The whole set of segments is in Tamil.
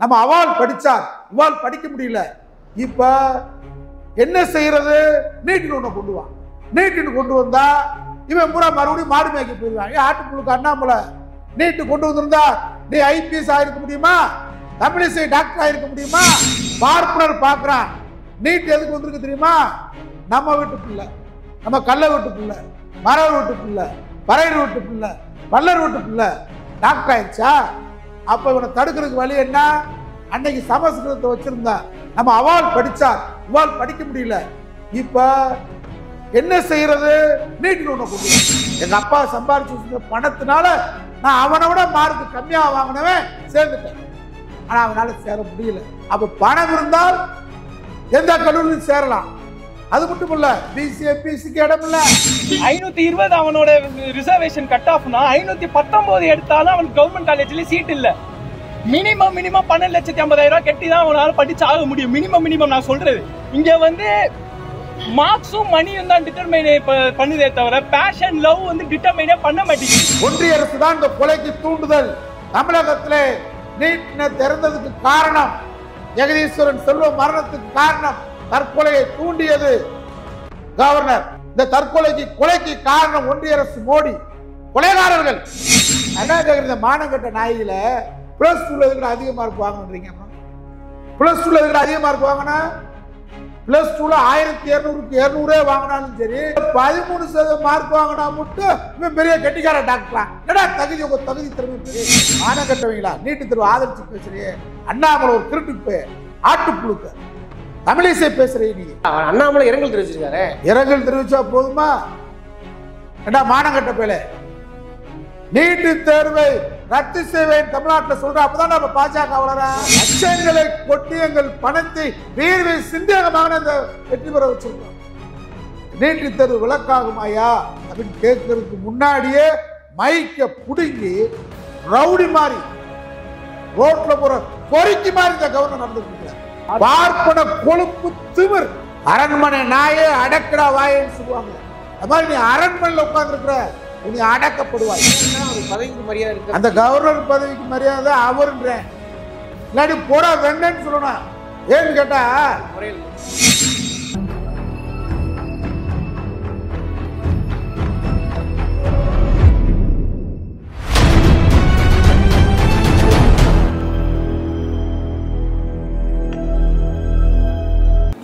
நம்ம அவால் படிச்சார் இவால் படிக்க முடியல. இப்ப என்ன செய்யறது? நீட்டின் ஒண்ணு கொண்டு வா. நீட்டின் கொண்டு வந்தா இவன் பூரா மறுபடியும் மாடு மேய்க்க போயிடுவான். ஏன் ஆட்டுப்புழுக்கு அண்ணாமலை நீட்டு கொண்டு வந்திருந்தா நீ ஐபிஎஸ் ஆயிருக்க முடியுமா? தமிழிசை டாக்டர் ஆயிருக்க முடியுமா? பார்ப்பனர் பார்க்கறான். நீட் எதுக்கு வந்திருக்கு தெரியுமா? நம்ம வீட்டு பிள்ளை. நம்ம கள்ள வீட்டு பிள்ளை. மரவர் வீட்டு பிள்ளை. பறையர் வீட்டு பிள்ளை. பல்லர் வீட்டு பிள்ளை. டாக்டர் ஆயிடுச்சா? அப்போ இவனை தடுக்கிறதுக்கு வழி என்ன? அன்னைக்கு சமஸ்கிருதத்தை வச்சிருந்தா. நம்ம அவால் படிச்சா இவால் படிக்க முடியல. இப்ப என்ன செய்யறது? நீட்டில் ஒண்ணு கொண்டு எங்க அப்பா சம்பாரிச்சு வச்சிருந்த பணத்தினால நான் அவனை விட மார்க் கம்மியா வாங்கினவன் சேர்ந்துட்டேன். ஆனா அவனால சேர முடியல. அப்ப பணம் இருந்தால் எந்த கல்லூரியும் சேரலாம். அது மட்டும் இல்ல பிசிஏ பிசிக்கு இடம் இல்ல. ஐநூத்தி இருபது அவனோட ரிசர்வேஷன் கட் ஆஃப்னா ஐநூத்தி பத்தொன்பது எடுத்தாலும் அவனுக்கு கவர்மெண்ட் காலேஜ்ல சீட் இல்ல. மினிமம் மினிமம் பன்னெண்டு லட்சத்தி ஐம்பதாயிரம் ரூபாய் கட்டி தான் அவனால படிச்சு ஆக முடியும். மினிமம் மினிமம் நான் சொல்றது. இங்க வந்து மார்க்ஸும் மணியும் தான் டிட்டர்மைன் பண்ணுதே தவிர பேஷன் லவ் வந்து டிட்டர்மைனே பண்ண மாட்டேங்குது. ஒன்றிய அரசு தான் இந்த கொலைக்கு தூண்டுதல். தமிழகத்திலே நீட்ன திறந்ததுக்கு காரணம் ஜெகதீஸ்வரன் செல்வ மரணத்துக்கு காரணம் தற்கொலையை தூண்டியது. கவர்னர் இந்த தற்கொலைக்கு கொலைக்கு காரணம் ஒன்றிய அரசு மோடி. கொலைகாரர்கள். அண்ணா கேக்குறது, இந்த மானங்கட்ட நாயில பிளஸ் டூல இருக்கிற அதிக மார்க் வாங்கன்றீங்க பிளஸ் டூல இருக்கிற அதிக மார்க் வாங்கினா பிளஸ் டூல ஆயிரத்தி இருநூறுக்கு இருநூறே வாங்கினாலும் சரி பதிமூணு சதவீதம் மார்க் வாங்கினா மட்டும் இவன் பெரிய கெட்டிக்கார டாக்டரா என்னடா தகுதி உங்க தகுதி திறமை மானம் கட்டவங்களா? நீட்டு திரும்ப ஆதரிச்சு பேசுறியே. அண்ணாமலை ஒரு திருட்டு போய் ஆட்டுப்புழுக்க தமிழிசை பேசுறீ நீ. அண்ணாமலை இரங்கல் தெரிவிச்சிருக்காரு. இரங்கல் தெரிவிச்சா போதுமா? ஏண்டா மானங்கட்ட பேல? நீட்டு தேர்வை ரத்து செய்வேன். தமிழ்நாட்டில் சொல்ற அப்பதான் நம்ம பாஜக வளர. லட்சங்களை கொட்டி எங்கள் பணத்தை வீர்வை சிந்தேகமாக இந்த வெற்றி பெற வச்சிருக்கோம். நீட்டு தேர்வு விளக்காகுமாயா அப்படின்னு கேட்கறதுக்கு முன்னாடியே மைக்க புடுங்கி ரவுடி மாதிரி ரோட்ல போற பொறுக்கி மாறி இந்த கவர்னர் நடந்துட்டு பார்ப்பன கொழுப்பு திமிர். அரண்மனை நாயே அடக்கடா வாயேன்னு சொல்லுவாங்க. அது மாதிரி நீ அரண்மனையில் உட்கார்ந்துருக்கிற நீ அடக்கப்படுவாய். ஒரு பதவிக்கு மரியாதை இருக்கு அந்த கவர்னர் பதவிக்கு மரியாதை அவருன்றேன். இல்லாட்டி போடா வெண்ணன்னு சொல்லணும். ஏன்னு கேட்டா முறையில்.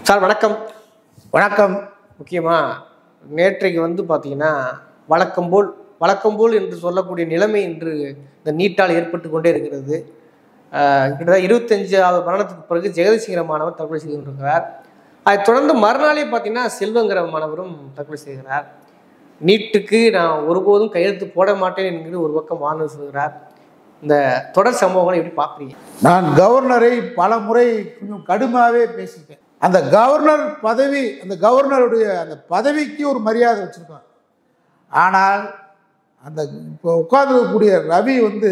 சார் வணக்கம். வணக்கம். முக்கியமா நேற்றைக்கு வந்து பார்த்தீங்கன்னா வழக்கம் போல் வழக்கம் போல் என்று சொல்லக்கூடிய நிலைமை இன்று இந்த நீட்டால் ஏற்பட்டு கொண்டே இருக்கிறது. கிட்டத்தட்ட இருபத்தஞ்சாவது மரணத்துக்கு பிறகு ஜெகதீசிங்கிற மாணவர் தற்கொலை செய்து கொண்டிருக்கிறார். அதைத் தொடர்ந்து மறுநாளே பார்த்தீங்கன்னா செல்வங்கிற மாணவரும் தற்கொலை செய்கிறார். நீட்டுக்கு நான் ஒருபோதும் கையெழுத்து போட மாட்டேன் என்கிற ஒரு பக்கம் மாணவர் சொல்கிறார். இந்த தொடர் சம்பவங்களை எப்படி பார்க்குறீங்க? நான் கவர்னரை பல முறை கொஞ்சம் கடுமையாகவே பேசிட்டேன் அந்த கவர்னர் பதவி அந்த கவர்னருடைய அந்த பதவிக்கு ஒரு மரியாதை வச்சுருக்கான். ஆனால் அந்த இப்போ உட்காந்துருக்கக்கூடிய ரவி வந்து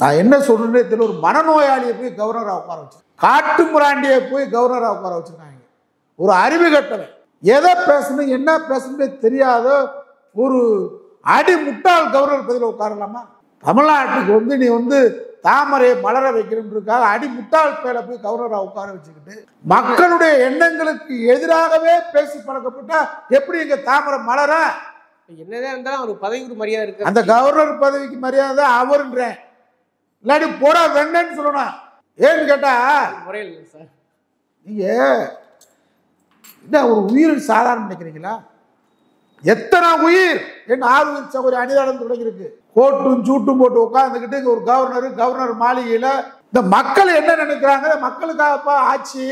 நான் என்ன சொல்றேன்னே தெரியல ஒரு மனநோயாளியை போய் கவர்னராக உட்கார வச்சு காட்டு முராண்டியை போய் கவர்னராக உட்கார வச்சுருக்காங்க. ஒரு அறிவு கட்டவன் எதை பேசணும் என்ன பேசணும்னே தெரியாத ஒரு அடி முட்டாள் கவர்னர் பதில் உட்காரலாமா? தமிழ்நாட்டுக்கு வந்து நீ வந்து தாமரையை மலர வைக்கணுன்றதுக்காக அடி முட்டாள் பேரை போய் கவர்னராக உட்கார வச்சுக்கிட்டு மக்களுடைய எண்ணங்களுக்கு எதிராகவே பேசி பழக்கப்பட்டா எப்படி இங்கே தாமரை மலர என்னதான் இருந்தாலும் ஒரு பதவிக்கு மரியாதை இருக்கு. அந்த கவர்னர் பதவிக்கு மரியாதை அவருன்றேன். இல்லாட்டி போடா வெண்ணன்னு சொல்லணும். ஏன்னு கேட்டா முறையில் சார். நீங்க என்ன ஒரு உயிர் சாதாரண நினைக்கிறீங்களா? எத்தனை உயிர் என் ஆறு உயிர் சகோதரி அணிதானம் தொடங்கியிருக்கு? கோட்டும் சூட்டும் போட்டு உட்காந்துக்கிட்டு ஒரு கவர்னர் கவர்னர் மாளிகையில இந்த மக்கள் என்ன நினைக்கிறாங்க? மக்களுக்காகப்பா ஆட்சி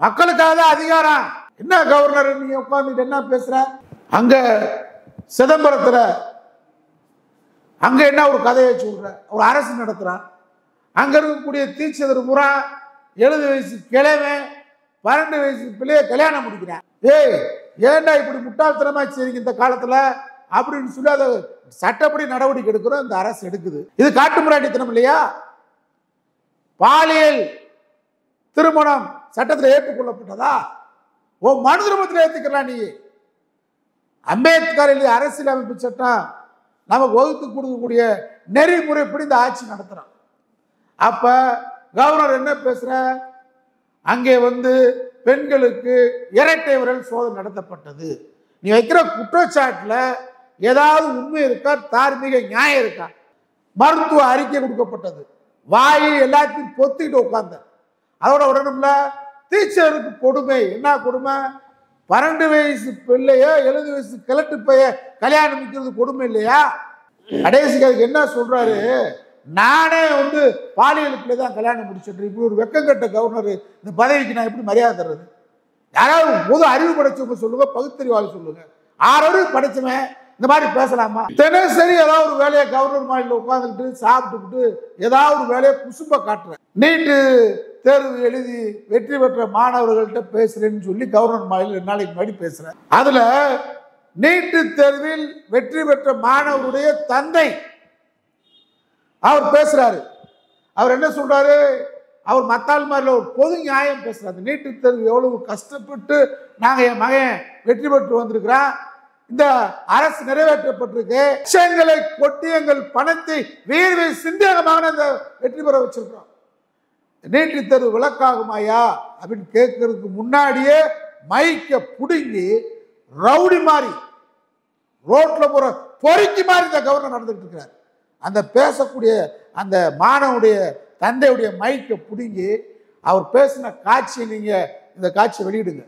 மக்களுக்காக தான் அதிகாரம். என்ன கவர்னர் நீங்க உட்காந்துட்டு என்ன பேசுற? அங்க சிதம்பரத்தில் அங்க என்ன ஒரு கதையை சொல்ற? ஒரு அரசு நடத்துறான். அங்க இருக்கக்கூடிய தீட்சிதர் புறா எழுபது வயசு கிழவன் பன்னெண்டு வயசு பிள்ளைய கல்யாணம் முடிக்கிறேன். ஏய் ஏன்டா இப்படி முட்டாள்தனமா செய்றீங்க இந்த காலத்துல? அப்படின்னு சொல்லி அதை சட்டப்படி நடவடிக்கை எடுக்கிறோம் இந்த அரசு எடுக்குது. இது காட்டு முராட்டித்தனம் இல்லையா? பாலியல் திருமணம் சட்டத்தில் ஏற்றுக்கொள்ளப்பட்டதா? ஓ மனு திருமணத்தில் ஏற்றுக்கலாம் நீ. அம்பேத்கர் எழுதிய அரசியல் அமைப்பு சட்டம் நமக்கு வகுத்து கொடுக்கக்கூடிய நெறிமுறைப்படி இந்த ஆட்சி நடத்துகிறோம் அப்போ கவர்னர் என்ன பேசுகிற அங்கே வந்து பெண்களுக்கு இரட்டை விரல் சோதனை நடத்தப்பட்டது. நீ வைக்கிற குற்றச்சாட்டில் ஏதாவது உண்மை இருக்கா? தார்மீக நியாயம் இருக்கா? மருத்துவ அறிக்கை கொடுக்கப்பட்டது. வாயில் எல்லாத்தையும் பொத்திக்கிட்டு உட்கார்ந்த. அதோட உடனும்ல டீச்சருக்கு கொடுமை. என்ன கொடுமை? பன்னெண்டு வயசு பிள்ளையோ எழுபது வயசு கிழட்டு பைய கல்யாணம் முடிக்கிறது கொடுமை இல்லையா? கடைசிக்கு அதுக்கு என்ன சொல்றாரு? நானே வந்து பாலியல் பிள்ளை தான் கல்யாணம் முடிச்சிட்டு இப்படி ஒரு வெக்கங்கட்ட கவர்னர் இந்த பதவிக்கு நான் எப்படி மரியாதை தர்றது? யாராவது பொது அறிவு படைச்சவங்க சொல்லுங்க பகுத்தறிவாளி சொல்லுங்க. ஆறறிவு படைச்சவன் இந்த மாதிரி பேசலாமா? தினசரி ஏதாவது ஒரு வேலையை கவர்னர் மாநில உட்காந்துக்கிட்டு சாப்பிட்டுக்கிட்டு ஏதாவது ஒரு வேலையை குசும்ப காட்டுறேன். நீட்டு தேர்வு எழுதி வெற்றி பெற்ற மாணவர்கள்ட்ட பேசுறேன்னு சொல்லி கவர்னர் மாநில ரெண்டு நாளைக்கு முன்னாடி பேசுறேன். அதுல நீட்டு தேர்வில் வெற்றி பெற்ற மாணவருடைய தந்தை அவர் பேசுறாரு. அவர் என்ன சொல்றாரு? அவர் மத்தாள் மாதிரில ஒரு பொது நியாயம் பேசுறாரு. நீட்டு தேர்வு எவ்வளவு கஷ்டப்பட்டு நாங்க என் மகன் வெற்றி பெற்று வந்திருக்கிறான். இந்த அரசு நிறைவேற்றப்பட்டிருக்கு. லட்சங்களை கொட்டி எங்கள் பணத்தை வேர்வை சிந்தேகமான இந்த வெற்றி பெற வச்சிருக்கிறோம். நீட்டு தேர்வு விளக்காகுமாயா அப்படின்னு கேட்கறதுக்கு முன்னாடியே மைக்க புடுங்கி ரவுடி மாதிரி ரோட்ல போற பொறுக்கி மாதிரி இந்த கவர்னர் நடந்துட்டு இருக்கிறார். அந்த பேசக்கூடிய அந்த மாணவனுடைய தந்தையுடைய மைக்கை பிடுங்கி அவர் பேசின காட்சியை நீங்க இந்த காட்சியை வெளியிடுங்க.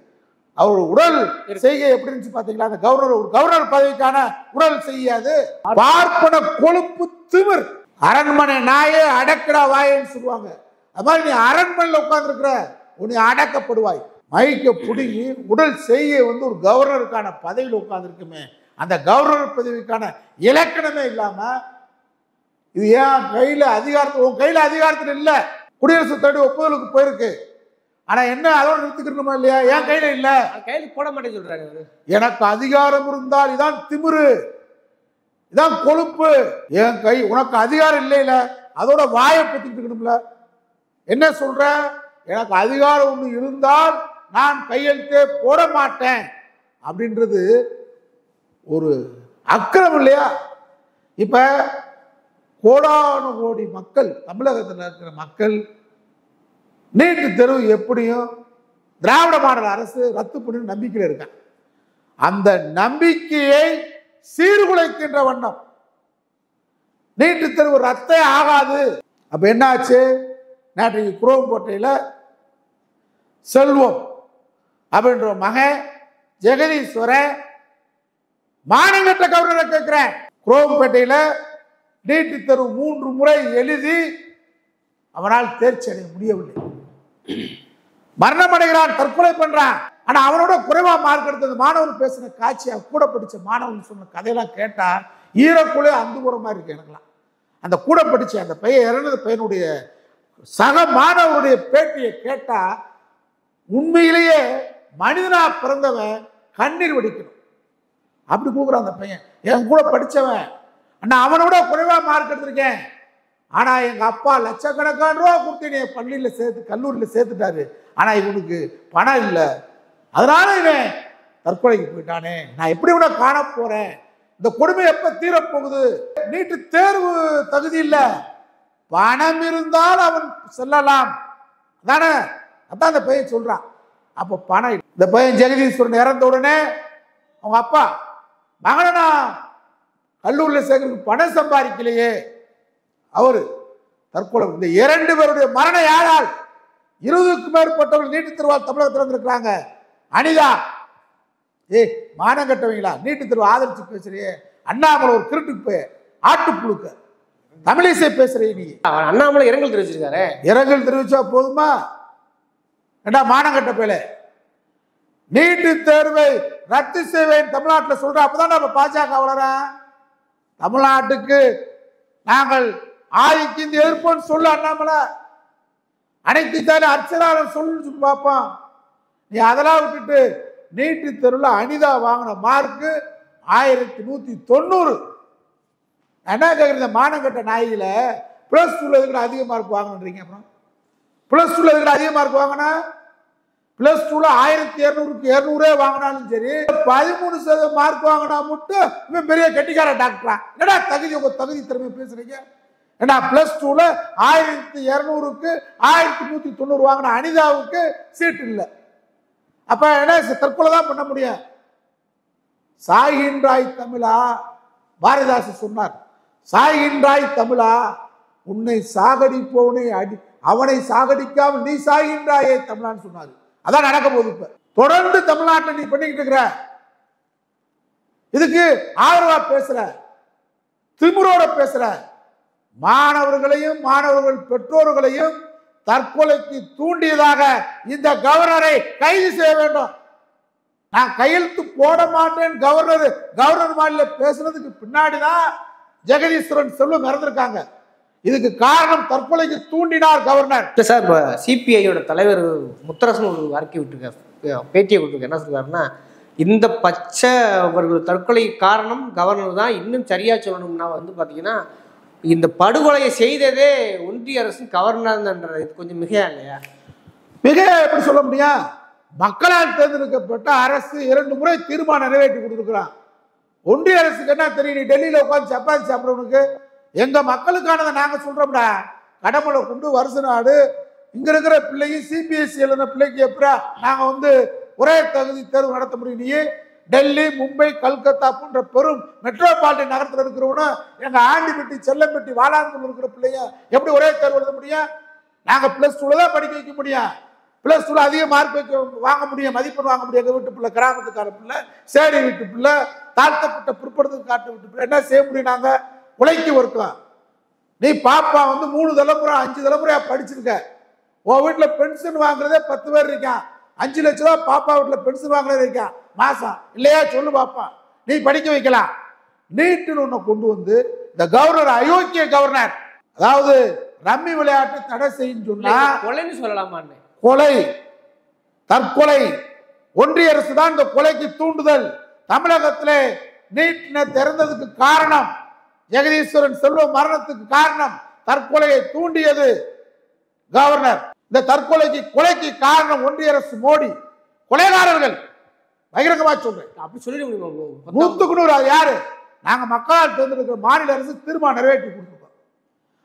அவர் உடல் செய்கை எப்படி இருந்துச்சு பாத்தீங்களா? அந்த கவர்னர் ஒரு கவர்னர் பதவிக்கான உடல் செய்யாது. பார்ப்பன கொழுப்பு திமிர். அரண்மனை நாயே அடக்கடா வாயேன்னு சொல்லுவாங்க. அது மாதிரி நீ அரண்மனையில் உட்கார்ந்துருக்கிற உன்னை அடக்கப்படுவாய். மைக்க பிடுங்கி உடல் செய்கை வந்து ஒரு கவர்னருக்கான பதவியில் உட்கார்ந்துருக்குமே. அந்த கவர்னர் பதவிக்கான இலக்கணமே இல்லாம இது ஏன் கையில அதிகாரத்தில் உன் கையில அதிகாரத்தில் இல்ல. குடியரசு தலைவர் ஒப்புதலுக்கு போயிருக்கு. ஆனா என்ன அதோட நிறுத்திக்கணுமா இல்லையா? என் கையில இல்ல. கையில போட மாட்டேன்னு சொல்றாரு அவரு. எனக்கு அதிகாரம் இருந்தால் இதான் திமிரு. இதான் கொழுப்பு. என் கை உனக்கு அதிகாரம் இல்லைல அதோட வாயை பத்திட்டு இருக்கணும்ல. என்ன சொல்ற? எனக்கு அதிகாரம் ஒன்று இருந்தால் நான் கையெழுத்தே போட மாட்டேன். அப்படின்றது ஒரு அக்கிரம் இல்லையா? இப்ப கோடானு கோடி மக்கள் தமிழகத்தில் இருக்கிற மக்கள் நீட்டு தெருவு எப்படியும் திராவிட மாடல் அரசு ரத்து பண்ணு நம்பிக்கையில் இருக்கான் அந்த நம்பிக்கையை சீர்குலைக்கின்ற வண்ணம். நீட்டு தெருவு ரத்தே ஆகாது. அப்ப என்னாச்சு? நேற்றைக்கு குரோம்பேட்டையில் செல்வம் அப்படின்ற மகன் ஜெகதீஸ்வர மானங்கட்ட கவர்னரை கேட்கிறேன். குரோம்பேட்டையில் நீட்டு தெருவு மூன்று முறை எழுதி அவனால் தேர்ச்சி அடைய முடியவில்லை. மரணம் அடைகிறான் தற்கொலை பண்றான். ஆனா அவனோட குறைவா மார்க் எடுத்தது மாணவன் பேசின காட்சி கூட படிச்ச மாணவன் சொன்ன கதையெல்லாம் கேட்டா ஈரக்குள்ளே அந்து போற மாதிரி இருக்கு எனக்குலாம் அந்த கூட படிச்ச அந்த பையன் இறந்தது பையனுடைய சக மாணவருடைய பேட்டியை கேட்டா உண்மையிலேயே மனிதனா பிறந்தவன் கண்ணீர் வடிக்கணும். அப்படி கூப்பிடுறான் அந்த பையன். என் கூட படிச்சவன். அண்ணா அவனோட குறைவா மார்க் எடுத்திருக்கேன். ஆனால் எங்கள் அப்பா லட்சக்கணக்கான ரூபா கொடுத்து என்னைய பள்ளியில் சேர்த்து கல்லூரியில் சேர்த்துட்டாரு. ஆனால் இவனுக்கு பணம் இல்லை. அதனால இவன் தற்கொலைக்கு போயிட்டானே. நான் எப்படி இவனை காண போறேன்? இந்த கொடுமை எப்போ தீரப்போகுது? நீட்டு தேர்வு தகுதி இல்லை. பணம் இருந்தால் அவன் செல்லலாம். அதானே? அதான் அந்த பையன் சொல்கிறான் அப்போ பணம் இல்லை. இந்த பையன் ஜெகதீஸ்வரன் இறந்த உடனே அவங்க அப்பா மகனா கல்லூரியில் சேர்க்கறதுக்கு பணம் சம்பாதிக்கலையே. அவரு தற்கொலை இந்த இரண்டு பேருடைய மரணம் யாரால் இருபதுக்கும் மேற்பட்டவர்கள் நீட்டு திருவாள் தமிழகத்தில் இருந்திருக்கிறாங்க அனிதா ஏய் மானம் கட்டவங்களா? நீட்டு திருவா ஆதரிச்சு பேசுறியே. அண்ணாமலை ஒரு திருட்டு போய் ஆட்டுப்புழுக்க தமிழிசை பேசுறிய நீ. அண்ணாமலை இரங்கல் தெரிவிச்சிருக்காரு. இரங்கல் தெரிவிச்சா போதுமா? ஏண்டா மானங்கட்ட பேல? நீட்டு தேர்வை ரத்து செய்வேன் தமிழ்நாட்டில் சொல்ற அப்பதான் நம்ம பாஜக வளரேன் தமிழ்நாட்டுக்கு நாங்கள் ஆதிக்கு இந்த எதிர்ப்புன்னு சொல்லு அண்ணாமலை. அனைத்து தானே அர்ச்சனாரன் சொல்லு பார்ப்போம் நீ அதெல்லாம் விட்டுட்டு நீட்டு தெருவில் அனிதா வாங்கின மார்க்கு ஆயிரத்தி நூற்றி தொண்ணூறு. என்ன கேட்குறேன் இந்த மானங்கட்ட நாயில் ப்ளஸ் டூவில் இருக்கிற அதிக மார்க் வாங்கணுன்றீங்க அப்புறம்? ப்ளஸ் டூவில் இருக்கிற அதிக மார்க் வாங்கினா? ப்ளஸ் டூவில் ஆயிரத்தி இரநூறுக்கு இரநூறே வாங்கினாலும் சரி பதிமூணு சதவீதம் மார்க் வாங்கினா மட்டும் இவன் பெரிய கெட்டிக்கார டாக்டரா என்னடா தகுதி உங்கள் தகுதி திறமை பேசுகிறீங்க ஏன்னா பிளஸ் டூவில் ஆயிரத்தி இரநூறுக்கு ஆயிரத்தி நூற்றி தொண்ணூறு வாங்கின அனிதாவுக்கு சீட் இல்லை. அப்போ என்ன தற்கொலை தான் பண்ண முடியும். சாய்கின்றாய் தமிழா பாரதிதாசன் சொன்னார் சாய்கின்றாய் தமிழா உன்னை சாகடிப்பவனை அடி அவனை சாகடிக்காமல் நீ சாகின்றாயே தமிழான்னு சொன்னார். அதான் நடக்க போகுது இப்போ. தொடர்ந்து தமிழ்நாட்டில் நீ பண்ணிக்கிட்டு இருக்கிற. இதுக்கு ஆதரவா பேசுற திமுறோட பேசுற மாணவர்களையும் மாணவர்கள் பெற்றோர்களையும் தற்கொலைக்கு தூண்டியதாக இந்த கவர்னரை கைது செய்ய வேண்டும். நான் கையெழுத்து போட மாட்டேன் கவர்னர் கவர்னர் மாநில பேசுனதுக்கு பின்னாடிதான் ஜெகதீஸ்வரன் செல்வ இறந்திருக்காங்க இதுக்கு காரணம் தற்கொலைக்கு தூண்டினார் கவர்னர். சார் இப்போ சிபிஐயோட தலைவர் முத்தரசன் ஒரு அறிக்கை விட்டுருக்கார். பேட்டியை விட்டுருக்காரு என்ன சொல்றாருன்னா இந்த பச்சை அவர்கள் தற்கொலை காரணம் கவர்னர் தான். இன்னும் சரியா சொல்லணும்னா வந்து பார்த்தீங்கன்னா இந்த படுகொலையை செய்ததே ஒன்றிய அரசு கவர்னர் இது கொஞ்சம் மிகையா இல்லையா? மிக எப்படி சொல்ல முடியும் மக்களால் தேர்ந்தெடுக்கப்பட்ட அரசு இரண்டு முறை தீர்மானம் நிறைவேற்றி கொடுத்துருக்கிறான். ஒன்றிய அரசுக்கு என்ன தெரியும்? நீ டெல்லியில் உட்காந்து சப்பாத்தி சாப்பிட்றவனுக்கு எங்க மக்களுக்கானதை நாங்கள் சொல்றோம்டா. கடமலை கொண்டு வருஷ நாடு. இங்க இருக்கிற பிள்ளையும் சிபிஎஸ்சி எழுதின பிள்ளைக்கு எப்படா நாங்கள் வந்து ஒரே தகுதி தேர்வு நடத்த முடியும் நீ? டெல்லி மும்பை கல்கத்தா போன்ற பெரும் மெட்ரோபாலிட்டன் நகரத்தில் இருக்கிறவனும் எங்கள் ஆண்டிப்பட்டி செல்லம்பட்டி வாலாங்கூர் இருக்கிற பிள்ளைய எப்படி ஒரே தேர்வு எழுத முடியும்? நாங்கள் ப்ளஸ் டூவில் தான் படிக்க வைக்க முடியும். ப்ளஸ் டூவில் அதிக மார்க் வைக்க வாங்க முடியும் மதிப்பெண் வாங்க முடியும். எங்கள் வீட்டு பிள்ளை கிராமத்துக்கார பிள்ளை சேரி வீட்டு பிள்ளை தாழ்த்தப்பட்ட பிற்படுத்த காட்டு வீட்டு பிள்ளை என்ன செய்ய முடியும் நாங்கள் உழைக்கி ஒருக்கலாம் நீ பாப்பா வந்து மூணு தலைமுறை அஞ்சு தலைமுறையா படிச்சிருக்க. உன் வீட்டில் பென்ஷன் வாங்குறதே பத்து பேர் இருக்கான். அஞ்சு லட்ச ரூபா பாப்பா வீட்டில் பென்ஷன் வாங்குறதே இருக்கான். மாசம் இல்லையா? சொல்லு பாப்பா. நீ படிக்க வைக்கலாம். நீட்டுன்னு ஒண்ணு கொண்டு வந்து இந்த கவர்னர் அயோக்கிய கவர்னர் அதாவது ரம்மி விளையாட்டு தடை செய்யும் சொன்னா கொலைன்னு சொல்லலாமான்னு. கொலை தற்கொலை ஒன்றிய அரசு தான் இந்த கொலைக்கு தூண்டுதல். தமிழகத்திலே நீட்டின திறந்ததுக்கு காரணம் ஜெகதீஸ்வரன் செல்வ மரணத்துக்கு காரணம் தற்கொலையை தூண்டியது கவர்னர். இந்த தற்கொலைக்கு கொலைக்கு காரணம் ஒன்றிய அரசு மோடி. கொலைகாரர்கள் பகிரங்கமா சொல்றேன். அப்படி சொல்லிட முடியுமா? நூத்துக்கு நூறு அது யாரு? நாங்க மக்களால் தேர்ந்தெடுக்கிற மாநில அரசு தீர்மானம் நிறைவேற்றி கொடுத்துருக்கோம்.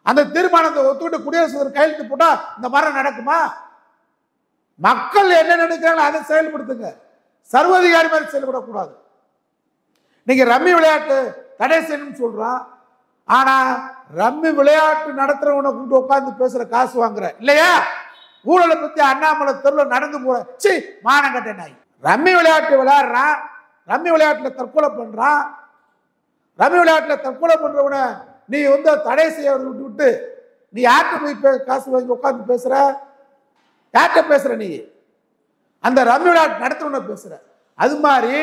அந்த தீர்மானத்தை ஒத்துக்கிட்டு குடியரசுத் தலைவர் கையெழுத்து போட்டா இந்த மரம் நடக்குமா? மக்கள் என்ன நினைக்கிறாங்களோ அதை செயல்படுத்துங்க. சர்வதிகாரி மாதிரி செயல்படக்கூடாது நீங்க ரம்மி விளையாட்டு தடை செய்யணும்னு சொல்றான். ஆனா ரம்மி விளையாட்டு நடத்துறவனை கூப்பிட்டு உட்கார்ந்து பேசுற காசு வாங்குற. இல்லையா? ஊழலை பத்தி அண்ணாமலை தெருவில் நடந்து போற. சி மானங்கட்ட நாய். ரம்மி விளையாட்டு விளையாடுறான். ரம்மி விளையாட்டில் தற்கொலை பண்ணுறான் ரம்மி விளையாட்டில் தற்கொலை பண்ணுறவனை நீ வந்து தடை செய்ய விட்டு விட்டு நீ யார்கிட்ட போய் பே- காசு வாங்கி உட்காந்து பேசுகிற யார்கிட்ட பேசுகிற நீ? அந்த ரம்மி விளையாட்டு நடத்துறவன பேசுகிற அது மாதிரி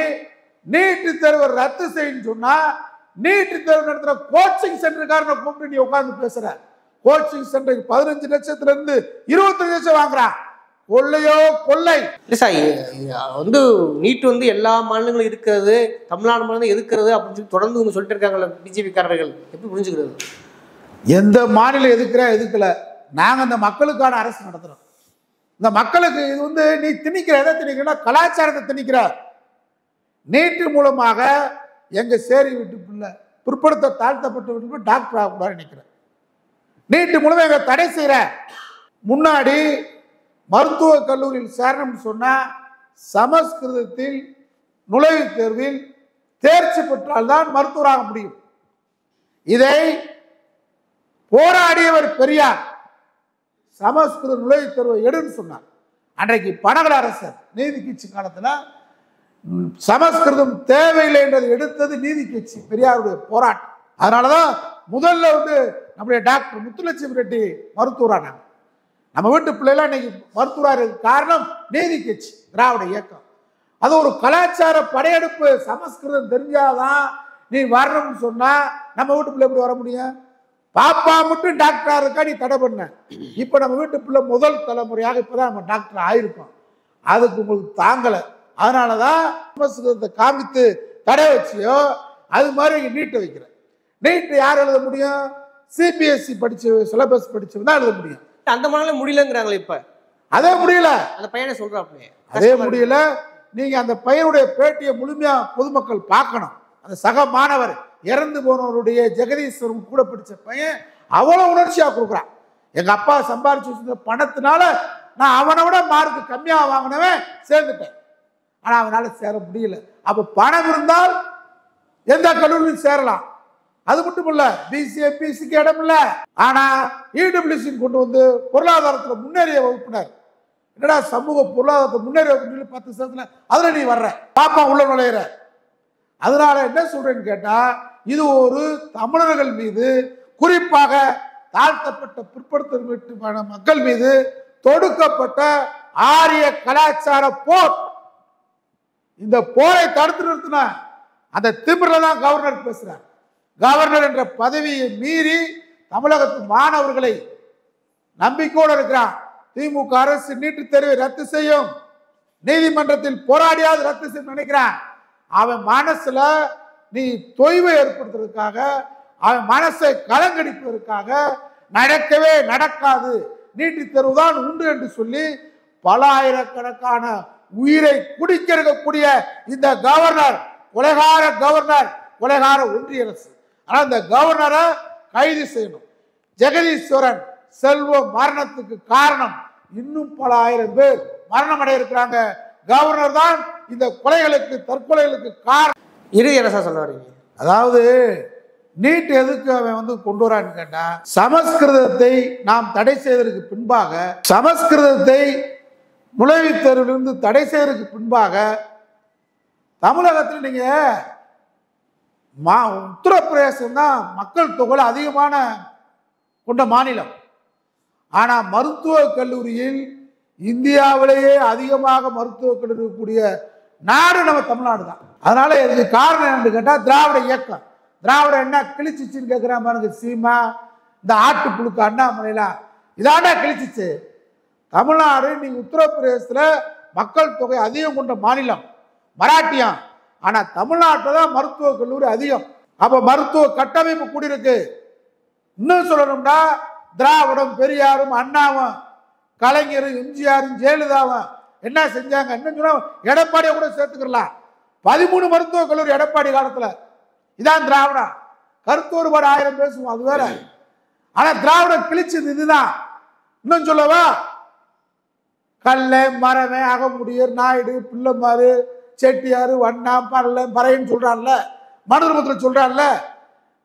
நீட்டு தேர்வை ரத்து செய்யணும்னு சொன்னால் நீட்டு தேர்வு நடத்துகிற கோச்சிங் சென்டருக்காரனை கூப்பிட்டு நீ உட்காந்து பேசுகிற கோச்சிங் சென்டருக்கு பதினஞ்சு லட்சத்துலேருந்து இருபத்தஞ்சு லட்சம் வாங்குறான். கொள்ளையோ கொள்ளை. இல்லை சார் வந்து நீட் வந்து எல்லா மாநிலங்களும் இருக்கிறது தமிழ்நாடு மாநிலம் எதுக்கிறது அப்படின்னு சொல்லி தொடர்ந்து இவங்க சொல்லிட்டு இருக்காங்கல்ல பிஜேபிக்காரர்கள் எப்படி புரிஞ்சுக்கிறது? எந்த மாநிலம் எதுக்குற எதுக்கல? நாங்க இந்த மக்களுக்கான அரசு நடத்துறோம். இந்த மக்களுக்கு இது வந்து நீ திணிக்கிற எதை திணிக்கிறா கலாச்சாரத்தை திணிக்கிற. நீட்டு மூலமாக எங்க சேரி வீட்டு பிள்ளை பிற்படுத்த தாழ்த்தப்பட்ட வீட்டு டாக்டர் ஆகக்கூடாது நினைக்கிறேன். நீட்டு மூலமா எங்க தடை செய்யற. முன்னாடி மருத்துவக் கல்லூரியில் சேரணும்னு சொன்னால் சமஸ்கிருதத்தில் நுழைவுத் தேர்வில் தேர்ச்சி பெற்றால்தான் மருத்துவராக முடியும். இதை போராடியவர் பெரியார். சமஸ்கிருத நுழைவுத் தேர்வை எடுன்னு சொன்னார். அன்றைக்கு பனகல அரசர் நீதி கட்சி காலத்தில் சமஸ்கிருதம் தேவையில்லை என்றதை எடுத்தது நீதி கட்சி பெரியாருடைய போராட்டம். அதனாலதான் முதல்ல வந்து நம்முடைய டாக்டர் முத்துலட்சுமி ரெட்டி மருத்துவரானாங்க. நம்ம வீட்டு பிள்ளைலாம் இன்னைக்கு மருத்துவராக காரணம் நீதி கட்சி திராவிட இயக்கம். அது ஒரு கலாச்சார படையெடுப்பு சமஸ்கிருதம் தெரிஞ்சாதான் நீ வரணும்னு சொன்னா நம்ம வீட்டு பிள்ளை எப்படி வர முடியும்? பாப்பா மட்டும் டாக்டரா இருக்கா நீ தடை பண்ண. இப்ப நம்ம வீட்டு பிள்ளை முதல் தலைமுறையாக இப்பதான் நம்ம டாக்டர் ஆயிருக்கோம். அதுக்கு உங்களுக்கு தாங்கல. அதனாலதான் சமஸ்கிருதத்தை காமித்து தடை வச்சியோ அது மாதிரி நீட்டை வைக்கிறேன். நீட்டு யார் எழுத முடியும்? சிபிஎஸ்சி படிச்சு சிலபஸ் படிச்சவங்க தான் எழுத முடியும். அந்த மாநிலம் முடியலங்கிறாங்களே இப்ப. அதே முடியல. அந்த பையனை சொல்றாப்லையே. அதே முடியல. நீங்க அந்த பையனுடைய பேட்டியை முழுமையா பொதுமக்கள் பார்க்கணும். அந்த சக மாணவர் இறந்து போனவருடைய ஜெகதீஸ்வரன் கூட படிச்ச பையன் அவ்வளோ உணர்ச்சியா கொடுக்குறான். எங்க அப்பா சம்பாரிச்சு வச்சிருந்த பணத்தினால நான் அவனை விட மார்க் கம்மியா வாங்கினவன் சேர்ந்துட்டேன். ஆனா அவனால சேர முடியல. அப்ப பணம் இருந்தால் எந்த கல்லூரியும் சேரலாம். அது மட்டும் இல்ல பிசி எம்பிசிக்கு இடம் இல்ல. ஆனா இடபிள்யூசி கொண்டு வந்து பொருளாதாரத்துல முன்னேறிய வகுப்பினர். என்னடா சமூக பொருளாதாரத்தை முன்னேறிய வகுப்பினர் பத்து சதத்துல அதுல நீ வர்ற. பாப்பா உள்ள நுழையிற. அதனால என்ன சொல்றேன்னு கேட்டா இது ஒரு தமிழர்கள் மீது குறிப்பாக தாழ்த்தப்பட்ட பிற்படுத்தப்பட்ட மக்கள் மீது தொடுக்கப்பட்ட ஆரிய கலாச்சார போர். இந்த போரை தடுத்து நிறுத்தின அந்த திமிரில் தான் கவர்னர் பேசுறார். கவர்னர் என்ற பதவியை மீறி தமிழகத்து மாணவர்களை நம்பிக்கையோடு இருக்கிறான். திமுக அரசு நீட்டு தேர்வை ரத்து செய்யும். நீதிமன்றத்தில் போராடியாவது ரத்து செய்யும் நினைக்கிறான். அவன் மனசுல நீ தொய்வை ஏற்படுத்துறதுக்காக அவன் மனசை கலங்கடிப்பதற்காக நடக்கவே நடக்காது. நீட்டு தேர்வு தான் உண்டு என்று சொல்லி பல ஆயிரக்கணக்கான உயிரை குடிக்க இருக்கக்கூடிய இந்த கவர்னர் உலகார கவர்னர் உலகார ஒன்றிய அரசு. ஆனா இந்த கவர்னரை கைது செய்யணும். ஜெகதீஸ்வரன் செல்வ மரணத்துக்கு காரணம். இன்னும் பல ஆயிரம் பேர் மரணம் அடைய இருக்கிறாங்க கவர்னர் தான் இந்த கொலைகளுக்கு தற்கொலைகளுக்கு காரணம். இறுதி என்ன சார் சொல்ல வரீங்க அதாவது நீட் எதுக்கு அவன் வந்து கொண்டு வரான்னு கேட்டா சமஸ்கிருதத்தை நாம் தடை செய்ததற்கு பின்பாக சமஸ்கிருதத்தை நுழைவுத் தேர்விலிருந்து தடை செய்ததற்கு பின்பாக தமிழகத்தில் நீங்க மா உத்தரப்பிரதேசம் தான் மக்கள் தொகை அதிகமான கொண்ட மாநிலம். ஆனால் மருத்துவக் கல்லூரியில் இந்தியாவிலேயே அதிகமாக மருத்துவக் கல்லூரி இருக்கக்கூடிய நாடு நம்ம தமிழ்நாடு தான். அதனால இதுக்கு காரணம் என்னன்னு கேட்டால் திராவிட இயக்கம். திராவிடம் என்ன கிழிச்சிச்சின்னு கேட்குற பாருங்க சீமா இந்த ஆட்டு புழுக்க அண்ணாமலைலாம் இதாண்டா கிழிச்சிச்சு. தமிழ்நாடு நீங்கள் உத்தரப்பிரதேசத்தில் மக்கள் தொகை அதிகம் கொண்ட மாநிலம். மராட்டியம் ஆனால் தமிழ்நாட்டில் தான் மருத்துவக் கல்லூரி அதிகம். அப்போ மருத்துவ கட்டமைப்பு கூடியிருக்கு. இன்னும் சொல்லணும்னா திராவிடம் பெரியாரும் அண்ணாவும் கலைஞரும் எம்ஜிஆரும் ஜெயலலிதாவும் என்ன செஞ்சாங்க? இன்னும் சொன்னால் எடப்பாடியை கூட சேர்த்துக்கலாம் பதிமூணு மருத்துவக் கல்லூரி எடப்பாடி காலத்தில். இதான் திராவிடம். கருத்து ஒருபாடு ஆயிரம் பேசுவோம் அது வேற. ஆனால் திராவிடம் கிழிச்சது இதுதான். இன்னும் சொல்லவா? கல்லை மரமே அகமுடியர் நாயுடு பிள்ளைமாரு செட்டியார் வண்ணா பரல பறையன்னு சொல்கிறான்ல மனுதபுத்திர சொல்கிறான்ல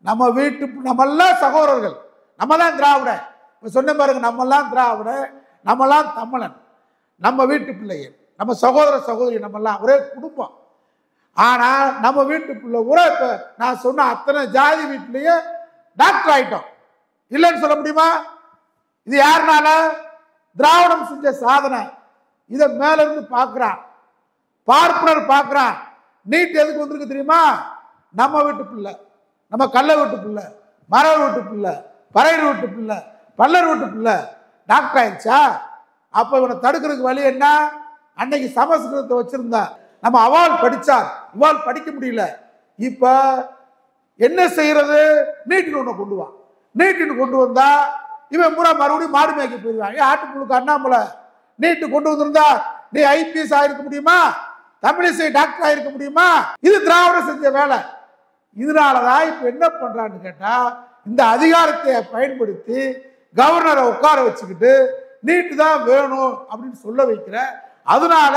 நம்ம வீட்டு நம்மெல்லாம் சகோதரர்கள் நம்ம தான் திராவிட. இப்போ சொன்ன பாருங்க நம்மெல்லாம் திராவிட நம்மெல்லாம் தமிழன். நம்ம வீட்டு பிள்ளைகள் நம்ம சகோதர சகோதரி நம்மெல்லாம் ஒரே குடும்பம். ஆனால் நம்ம வீட்டு பிள்ளை கூட இப்போ நான் சொன்ன அத்தனை ஜாதி வீட்லயே டாக்டர் ஆகிட்டோம் இல்லைன்னு சொல்ல முடியுமா? இது யாருனால? திராவிடம் செஞ்ச சாதனை. இதை மேலேருந்து பார்க்குறான். பார்ப்பனர் பார்க்குறான் நீட் எதுக்கு வந்திருக்கு தெரியுமா? நம்ம வீட்டு பிள்ளை நம்ம கல்லை வீட்டு பிள்ளை மரவர் வீட்டு பிள்ளை பறையர் வீட்டு பிள்ளை பல்லர் வீட்டு பிள்ளை டாக்டர் ஆயிடுச்சா? அப்போ இவனை தடுக்கிறதுக்கு வழி என்ன? அன்னைக்கு சமஸ்கிருதத்தை வச்சிருந்தா நம்ம அவால் படித்தா இவால் படிக்க முடியல. இப்போ என்ன செய்கிறது நீட்டில் ஒன்று கொண்டு வா. நீட்டின்னு கொண்டு வந்தா இவன் பூரா மறுபடியும் மாடு மேய்க்க போயிடுவான் ஏன் ஆட்டுப்புழுக்கு அண்ணாமலை நீட்டு கொண்டு வந்திருந்தா நீ ஐபிஎஸ் ஆகிருக்க முடியுமா? தமிழிசை டாக்டர் ஆயிருக்க முடியுமா? இது திராவிடம் செஞ்ச வேலை. இதனாலதான் இப்ப என்ன பண்றான்னு கேட்டா இந்த அதிகாரத்தை பயன்படுத்தி கவர்னரை உட்கார வச்சுக்கிட்டு நீட்டு தான் வேணும் அப்படின்னு சொல்ல வைக்கிற அதனால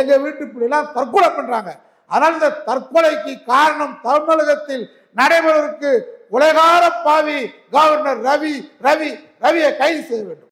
எங்க வீட்டு பிள்ளைலாம் தற்கொலை பண்றாங்க. அதனால இந்த தற்கொலைக்கு காரணம் தமிழகத்தில் நடைபெறுவதற்கு உலகார பாவி கவர்னர் ரவி ரவி ரவியை கைது செய்ய வேண்டும்.